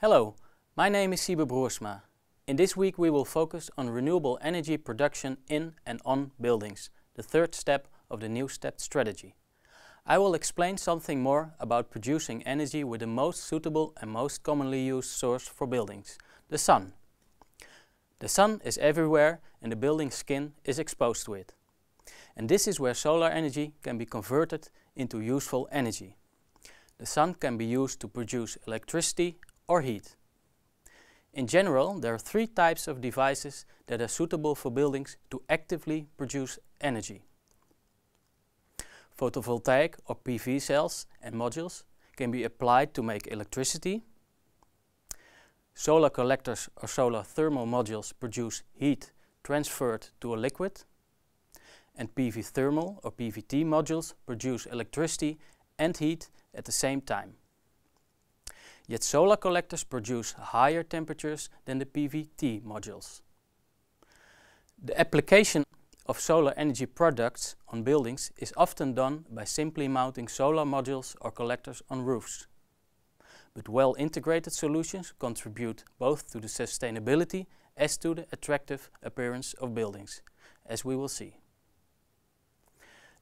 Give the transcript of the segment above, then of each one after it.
Hello, my name is Siebe Broersma. In this week we will focus on renewable energy production in and on buildings, the third step of the New Stepped Strategy. I will explain something more about producing energy with the most suitable and most commonly used source for buildings, the sun. The sun is everywhere and the building skin is exposed to it. And this is where solar energy can be converted into useful energy. The sun can be used to produce electricity or heat. In general, there are three types of devices that are suitable for buildings to actively produce energy. Photovoltaic or PV cells and modules can be applied to make electricity. Solar collectors or solar thermal modules produce heat transferred to a liquid. And PV thermal or PVT modules produce electricity and heat at the same time. Yet solar collectors produce higher temperatures than the PVT modules. The application of solar energy products on buildings is often done by simply mounting solar modules or collectors on roofs. But well-integrated solutions contribute both to the sustainability as to the attractive appearance of buildings, as we will see.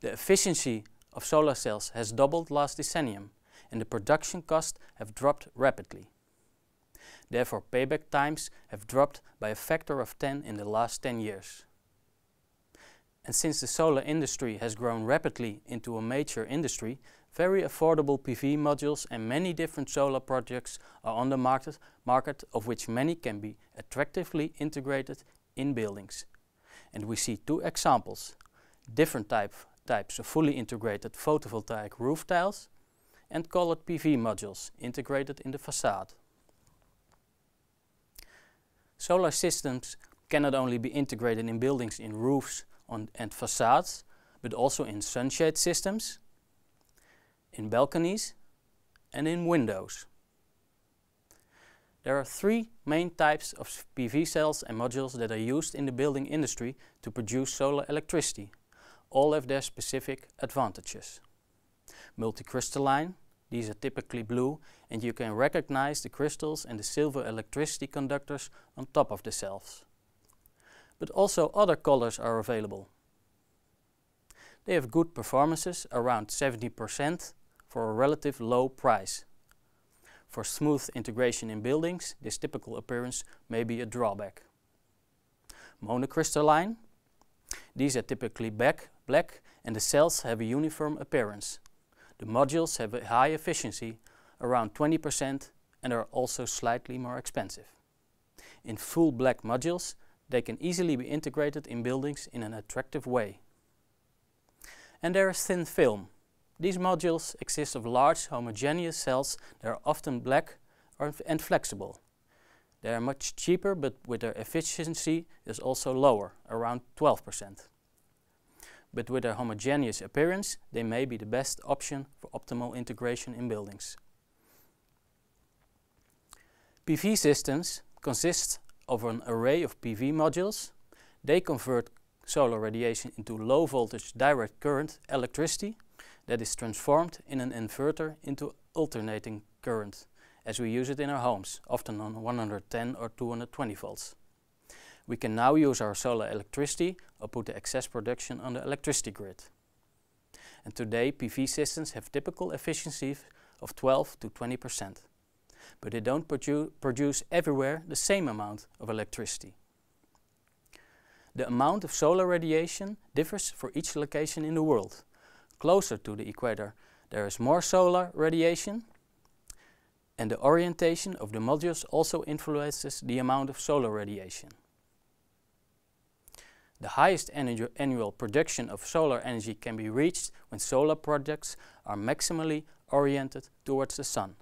The efficiency of solar cells has doubled last decennium and the production costs have dropped rapidly. Therefore, payback times have dropped by a factor of 10 in the last 10 years. And since the solar industry has grown rapidly into a major industry, very affordable PV modules and many different solar projects are on the market, market of which many can be attractively integrated in buildings. And we see two examples, different type, types of fully integrated photovoltaic roof tiles and colored PV modules integrated in the facade. Solar systems cannot only be integrated in buildings in roofs and facades, but also in sunshade systems, in balconies and in windows. There are three main types of PV cells and modules that are used in the building industry to produce solar electricity. All have their specific advantages multicrystalline. These are typically blue and you can recognize the crystals and the silver electricity conductors on top of the cells. But also other colors are available. They have good performances, around 70% for a relative low price. For smooth integration in buildings, this typical appearance may be a drawback. Monocrystalline. These are typically black, black and the cells have a uniform appearance. The modules have a high efficiency, around 20%, and are also slightly more expensive. In full black modules, they can easily be integrated in buildings in an attractive way. And there is thin film. These modules exist of large homogeneous cells that are often black and flexible. They are much cheaper, but with their efficiency is also lower, around 12% but with their homogeneous appearance, they may be the best option for optimal integration in buildings. PV systems consist of an array of PV modules. They convert solar radiation into low voltage direct current electricity that is transformed in an inverter into alternating current as we use it in our homes, often on 110 or 220 volts. We can now use our solar electricity or put the excess production on the electricity grid. And today PV systems have typical efficiencies of 12 to 20%. But they don't produ produce everywhere the same amount of electricity. The amount of solar radiation differs for each location in the world. Closer to the equator there is more solar radiation and the orientation of the modules also influences the amount of solar radiation. The highest annual production of solar energy can be reached when solar projects are maximally oriented towards the sun.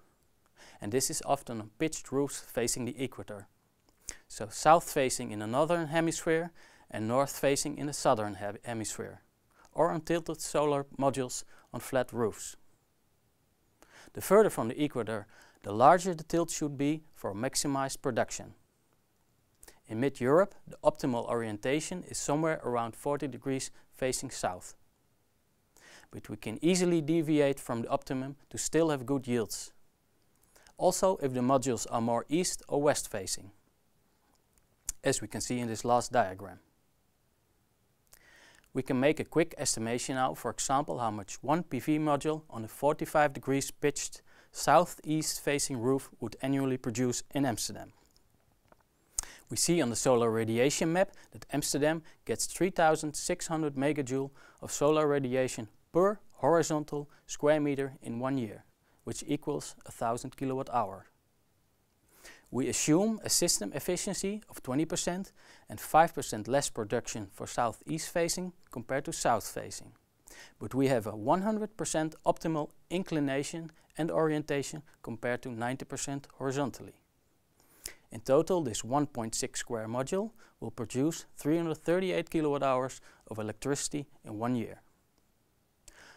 And this is often on pitched roofs facing the equator. So south facing in the northern hemisphere and north facing in the southern hemisphere. Or on tilted solar modules on flat roofs. The further from the equator, the larger the tilt should be for maximized production. In mid-Europe, the optimal orientation is somewhere around 40 degrees facing south. But we can easily deviate from the optimum to still have good yields. also if the modules are more east or west facing, as we can see in this last diagram. We can make a quick estimation now, for example, how much one PV module on a 45 degrees pitched southeast facing roof would annually produce in Amsterdam. We see on the solar radiation map that Amsterdam gets 3600 megajoule of solar radiation per horizontal square meter in one year, which equals 1000 kilowatt hour. We assume a system efficiency of 20% and 5% less production for southeast facing compared to south facing. But we have a 100% optimal inclination and orientation compared to 90% horizontally. In total, this 1.6 square module will produce 338 kilowatt hours of electricity in one year.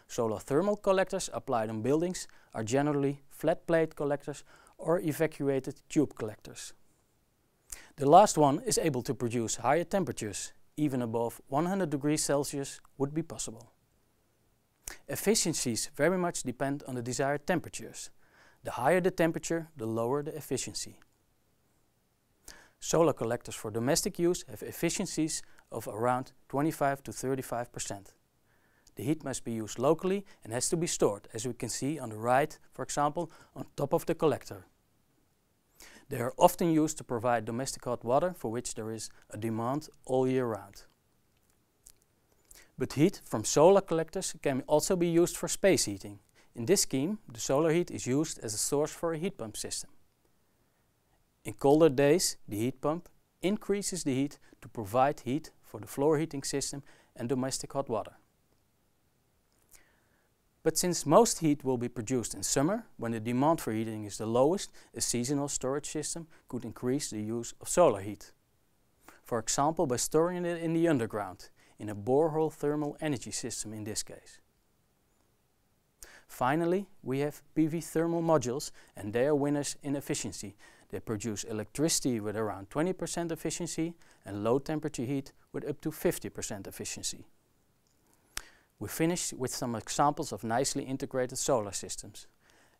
Solar thermal collectors applied on buildings are generally flat plate collectors or evacuated tube collectors. The last one is able to produce higher temperatures, even above 100 degrees Celsius would be possible. Efficiencies very much depend on the desired temperatures. The higher the temperature, the lower the efficiency. Solar collectors for domestic use have efficiencies of around 25 to 35%. The heat must be used locally and has to be stored, as we can see on the right, for example, on top of the collector. They are often used to provide domestic hot water for which there is a demand all year round. But heat from solar collectors can also be used for space heating. In this scheme, the solar heat is used as a source for a heat pump system. In colder days, the heat pump increases the heat to provide heat for the floor heating system and domestic hot water. But since most heat will be produced in summer, when the demand for heating is the lowest, a seasonal storage system could increase the use of solar heat. For example, by storing it in the underground, in a borehole thermal energy system in this case. Finally, we have PV thermal modules and they are winners in efficiency they produce electricity with around 20% efficiency and low temperature heat with up to 50% efficiency. We finish with some examples of nicely integrated solar systems.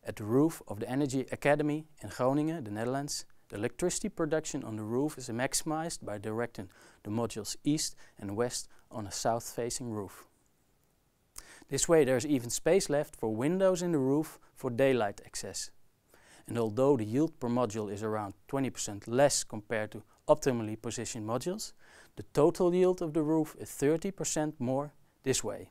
At the roof of the Energy Academy in Groningen, the Netherlands, the electricity production on the roof is maximized by directing the modules east and west on a south-facing roof. This way there is even space left for windows in the roof for daylight access and although the yield per module is around 20% less compared to optimally positioned modules, the total yield of the roof is 30% more this way.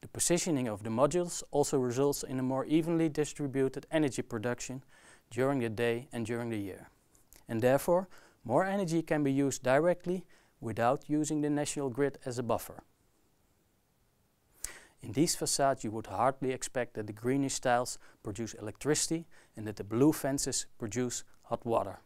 The positioning of the modules also results in a more evenly distributed energy production during the day and during the year. And therefore, more energy can be used directly without using the national grid as a buffer. In these facades you would hardly expect that the greenish tiles produce electricity and that the blue fences produce hot water.